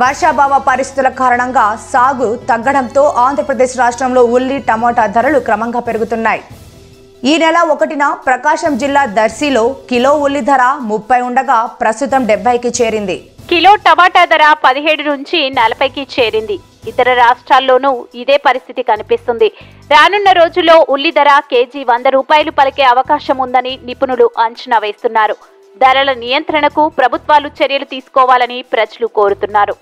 వర్షాభావ పరిస్థితుల కారణంగా సాగు తగ్గడంతో ఆంధ్రప్రదేశ్ రాష్ట్రంలో ఉల్లి టమాటా ధరలు క్రమంగా పెరుగుతున్నాయి. ఈ నెల ఒకటిన ప్రకాశం జిల్లా దర్శిలో కిలో ఉల్లి ధర ముప్పై ఉండగా ప్రస్తుతం డెబ్బైకి చేరింది. కిలో టమాటా ధర పదిహేడు నుంచి నలభైకి చేరింది. ఇతర రాష్ట్రాల్లోనూ ఇదే పరిస్థితి కనిపిస్తుంది. రానున్న రోజుల్లో ఉల్లి ధర కేజీ వంద రూపాయలు పలికే అవకాశం ఉందని నిపుణులు అంచనా వేస్తున్నారు. ధరల నియంత్రణకు ప్రభుత్వాలు చర్యలు తీసుకోవాలని ప్రజలు కోరుతున్నారు.